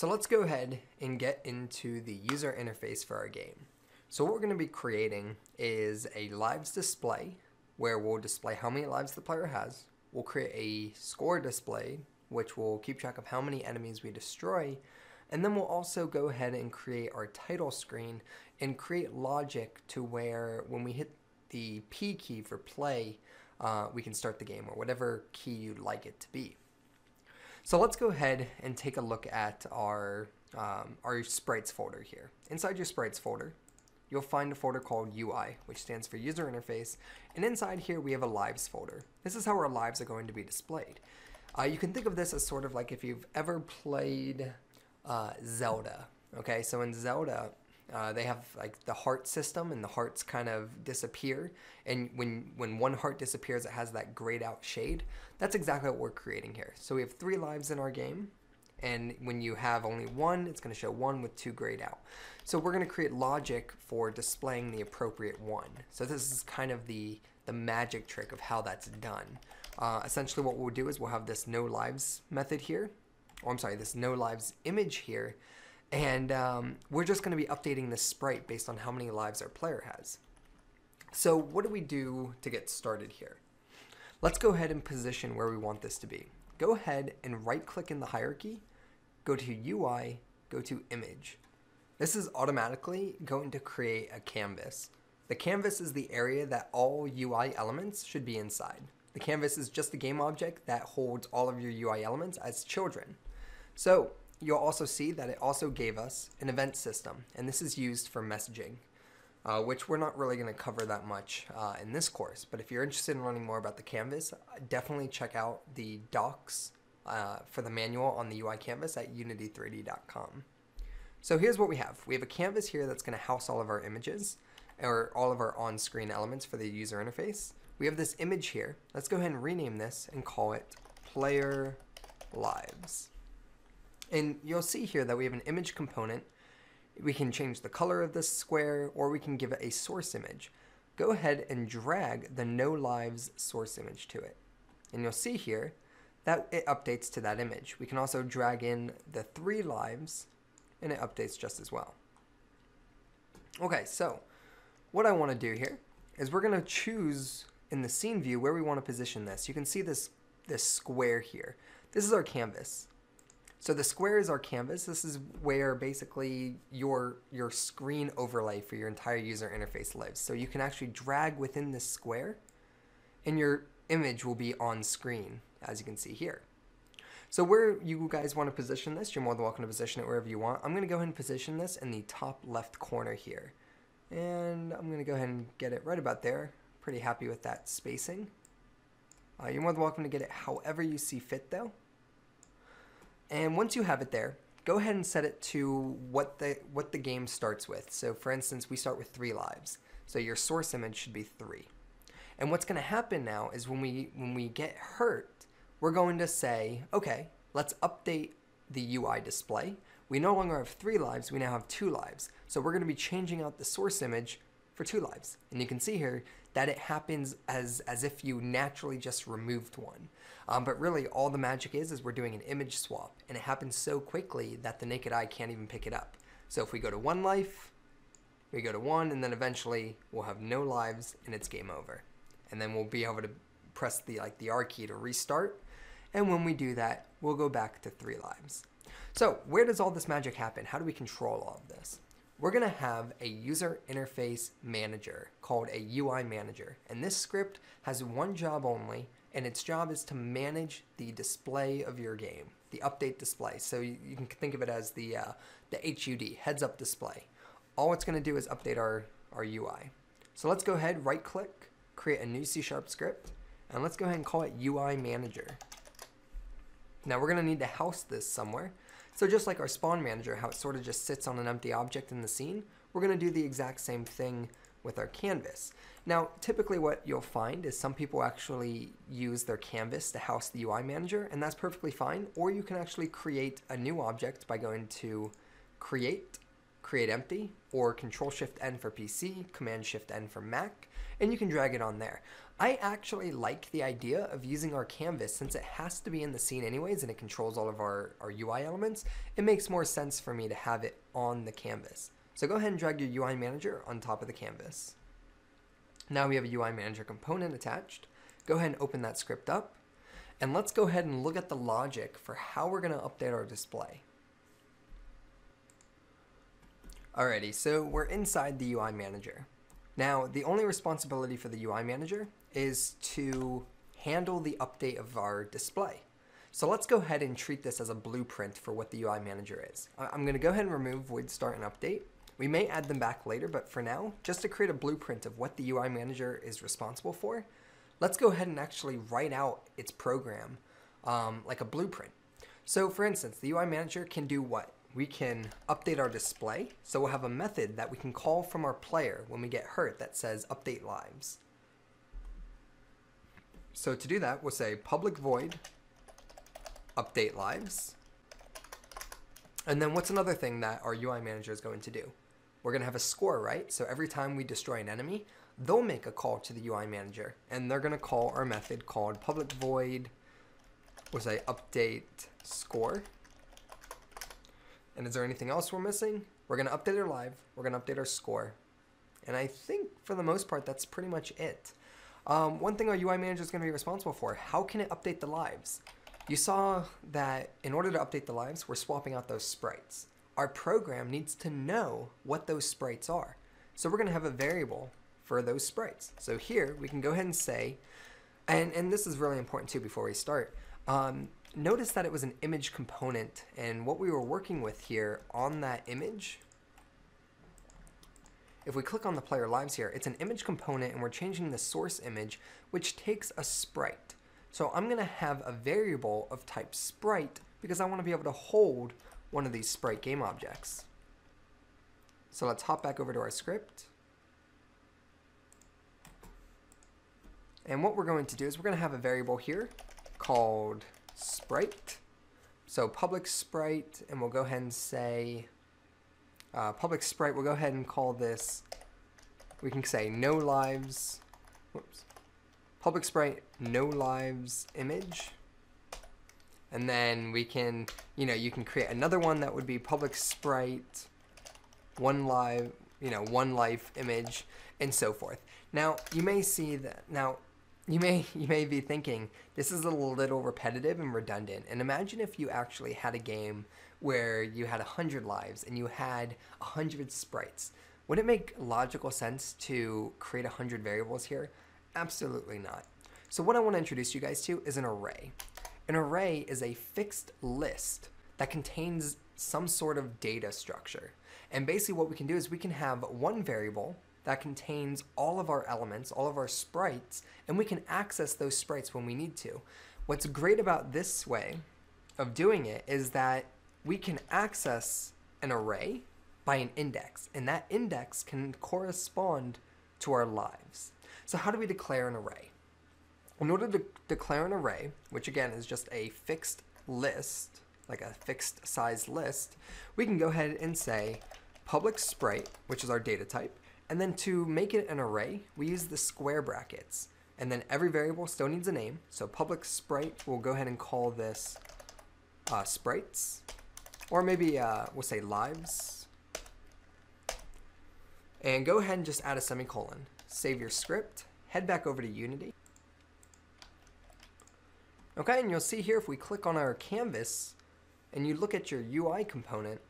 So let's go ahead and get into the user interface for our game. So what we're going to be creating is a lives display where we'll display how many lives the player has. We'll create a score display which will keep track of how many enemies we destroy. And then we'll also go ahead and create our title screen and create logic to where when we hit the P key for play, uh, we can start the game or whatever key you'd like it to be. So let's go ahead and take a look at our, um, our sprites folder here. Inside your sprites folder, you'll find a folder called UI, which stands for user interface. And inside here, we have a lives folder. This is how our lives are going to be displayed. Uh, you can think of this as sort of like if you've ever played uh, Zelda. Okay, so in Zelda, uh, they have like the heart system, and the hearts kind of disappear. And when when one heart disappears, it has that grayed out shade. That's exactly what we're creating here. So we have three lives in our game, and when you have only one, it's going to show one with two grayed out. So we're going to create logic for displaying the appropriate one. So this is kind of the the magic trick of how that's done. Uh, essentially, what we'll do is we'll have this no lives method here. Or I'm sorry, this no lives image here and um, we're just going to be updating the sprite based on how many lives our player has. So what do we do to get started here? Let's go ahead and position where we want this to be. Go ahead and right click in the hierarchy, go to UI, go to image. This is automatically going to create a canvas. The canvas is the area that all UI elements should be inside. The canvas is just the game object that holds all of your UI elements as children. So You'll also see that it also gave us an event system, and this is used for messaging, uh, which we're not really going to cover that much uh, in this course. But if you're interested in learning more about the canvas, definitely check out the docs uh, for the manual on the UI canvas at unity3d.com. So here's what we have. We have a canvas here that's going to house all of our images, or all of our on-screen elements for the user interface. We have this image here. Let's go ahead and rename this and call it player lives. And you'll see here that we have an image component. We can change the color of this square or we can give it a source image. Go ahead and drag the no lives source image to it. And you'll see here that it updates to that image. We can also drag in the three lives and it updates just as well. Okay, so what I want to do here is we're going to choose in the scene view where we want to position this. You can see this, this square here. This is our canvas. So the square is our canvas. This is where basically your your screen overlay for your entire user interface lives. So you can actually drag within this square and your image will be on screen, as you can see here. So where you guys want to position this, you're more than welcome to position it wherever you want. I'm going to go ahead and position this in the top left corner here. And I'm going to go ahead and get it right about there. Pretty happy with that spacing. Uh, you're more than welcome to get it however you see fit though. And once you have it there, go ahead and set it to what the what the game starts with. So for instance, we start with three lives. So your source image should be three. And what's going to happen now is when we when we get hurt, we're going to say, okay, let's update the UI display. We no longer have three lives, we now have two lives. So we're going to be changing out the source image for two lives. And you can see here that it happens as, as if you naturally just removed one. Um, but really all the magic is, is we're doing an image swap and it happens so quickly that the naked eye can't even pick it up. So if we go to one life, we go to one and then eventually we'll have no lives and it's game over. And then we'll be able to press the like the R key to restart. And when we do that, we'll go back to three lives. So where does all this magic happen? How do we control all of this? We're going to have a user interface manager called a UI manager. And this script has one job only, and its job is to manage the display of your game, the update display. So you, you can think of it as the, uh, the HUD, heads up display. All it's going to do is update our, our UI. So let's go ahead, right click, create a new C Sharp script, and let's go ahead and call it UI manager. Now we're going to need to house this somewhere. So just like our spawn manager, how it sort of just sits on an empty object in the scene, we're going to do the exact same thing with our canvas. Now, typically what you'll find is some people actually use their canvas to house the UI manager, and that's perfectly fine. Or you can actually create a new object by going to create, create empty, or control shift N for PC, command shift N for Mac, and you can drag it on there. I actually like the idea of using our canvas since it has to be in the scene anyways and it controls all of our, our UI elements. It makes more sense for me to have it on the canvas. So go ahead and drag your UI manager on top of the canvas. Now we have a UI manager component attached. Go ahead and open that script up. And let's go ahead and look at the logic for how we're going to update our display. Alrighty, so we're inside the UI manager. Now, the only responsibility for the UI manager is to handle the update of our display. So let's go ahead and treat this as a blueprint for what the UI manager is. I'm going to go ahead and remove void start and update. We may add them back later, but for now, just to create a blueprint of what the UI manager is responsible for, let's go ahead and actually write out its program um, like a blueprint. So for instance, the UI manager can do what? We can update our display. So we'll have a method that we can call from our player when we get hurt that says update lives. So to do that, we'll say public void update lives. And then what's another thing that our UI manager is going to do? We're going to have a score, right? So every time we destroy an enemy, they'll make a call to the UI manager and they're going to call our method called public void, we'll say update score. And is there anything else we're missing? We're going to update our live, we're going to update our score. And I think for the most part, that's pretty much it. Um, one thing our UI manager is going to be responsible for, how can it update the lives? You saw that in order to update the lives, we're swapping out those sprites. Our program needs to know what those sprites are. So we're going to have a variable for those sprites. So here we can go ahead and say, and, and this is really important too before we start, um, notice that it was an image component and what we were working with here on that image if we click on the player lives here, it's an image component and we're changing the source image, which takes a sprite. So I'm gonna have a variable of type sprite because I wanna be able to hold one of these sprite game objects. So let's hop back over to our script. And what we're going to do is we're going to have a variable here called sprite. So public sprite, and we'll go ahead and say uh, public sprite, we'll go ahead and call this, we can say no lives, whoops, public sprite no lives image. And then we can, you know, you can create another one that would be public sprite one live, you know, one life image and so forth. Now, you may see that, now, you may you may be thinking this is a little repetitive and redundant. And imagine if you actually had a game where you had 100 lives and you had 100 sprites. Would it make logical sense to create 100 variables here? Absolutely not. So what I want to introduce you guys to is an array. An array is a fixed list that contains some sort of data structure. And basically what we can do is we can have one variable that contains all of our elements, all of our sprites, and we can access those sprites when we need to. What's great about this way of doing it is that we can access an array by an index, and that index can correspond to our lives. So how do we declare an array? In order to declare an array, which again is just a fixed list, like a fixed size list, we can go ahead and say public sprite, which is our data type, and then to make it an array, we use the square brackets. And then every variable still needs a name. So public sprite, we'll go ahead and call this uh, sprites. Or maybe uh, we'll say lives. And go ahead and just add a semicolon. Save your script, head back over to Unity. Okay, and you'll see here if we click on our canvas and you look at your UI component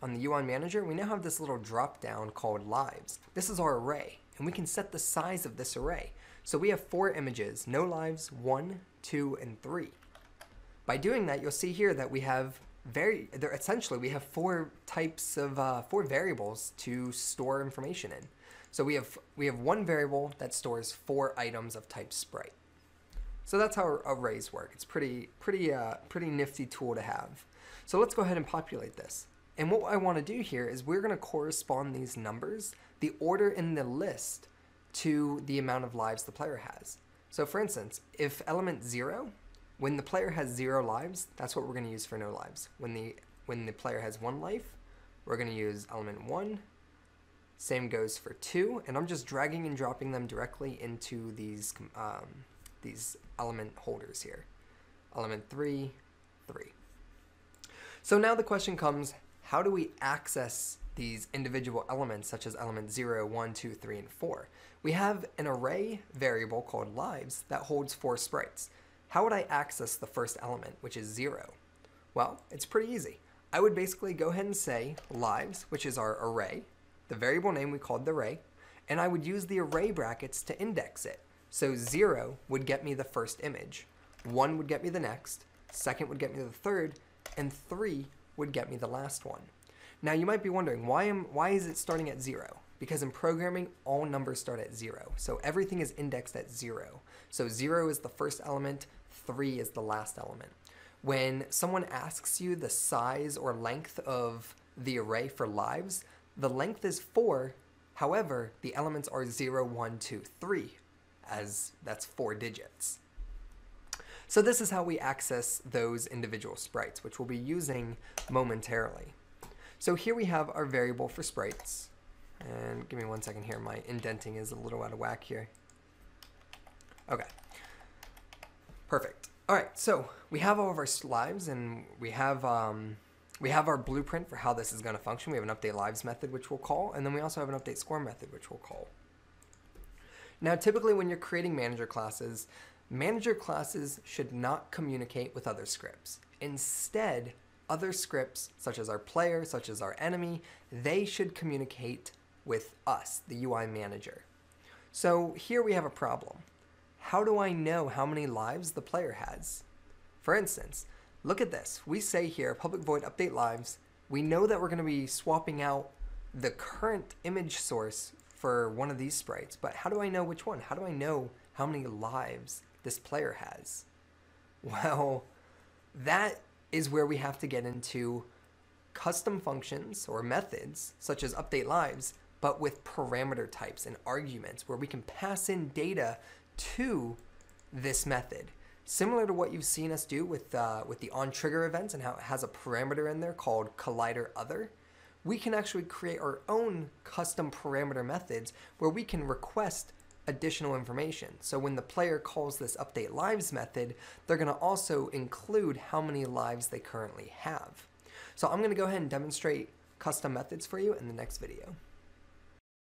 on the UI manager, we now have this little drop down called lives. This is our array, and we can set the size of this array. So we have four images, no lives, one, two, and three. By doing that, you'll see here that we have very there essentially we have four types of uh, four variables to store information in. So we have we have one variable that stores four items of type sprite. So that's how arrays work. It's pretty pretty uh, pretty nifty tool to have. So let's go ahead and populate this. And what I want to do here is we're going to correspond these numbers, the order in the list, to the amount of lives the player has. So for instance, if element 0 when the player has zero lives, that's what we're going to use for no lives. When the when the player has one life, we're going to use element one. Same goes for two, and I'm just dragging and dropping them directly into these um, these element holders here. Element three, three. So now the question comes, how do we access these individual elements such as element 0, 1, 2, 3, and 4? We have an array variable called lives that holds four sprites. How would I access the first element, which is 0? Well, it's pretty easy. I would basically go ahead and say lives, which is our array, the variable name we called the array, and I would use the array brackets to index it. So 0 would get me the first image, 1 would get me the next, second would get me the third, and 3 would get me the last one. Now you might be wondering, why, am, why is it starting at 0? Because in programming, all numbers start at 0. So everything is indexed at 0. So 0 is the first element, 3 is the last element. When someone asks you the size or length of the array for lives, the length is 4, however, the elements are 0, 1, 2, 3, as that's four digits. So this is how we access those individual sprites, which we'll be using momentarily. So here we have our variable for sprites. And give me one second here, my indenting is a little out of whack here. Okay. Perfect. All right, so we have all of our lives and we have um, we have our blueprint for how this is going to function. We have an update lives method, which we'll call, and then we also have an update score method, which we'll call. Now, typically when you're creating manager classes, manager classes should not communicate with other scripts. Instead, other scripts, such as our player, such as our enemy, they should communicate with us, the UI manager. So here we have a problem. How do I know how many lives the player has? For instance, look at this. We say here, public void update lives. We know that we're going to be swapping out the current image source for one of these sprites, but how do I know which one? How do I know how many lives this player has? Well, that is where we have to get into custom functions or methods, such as update lives, but with parameter types and arguments where we can pass in data to this method. Similar to what you've seen us do with, uh, with the onTrigger events and how it has a parameter in there called collider other, we can actually create our own custom parameter methods where we can request additional information. So when the player calls this update lives method, they're going to also include how many lives they currently have. So I'm going to go ahead and demonstrate custom methods for you in the next video.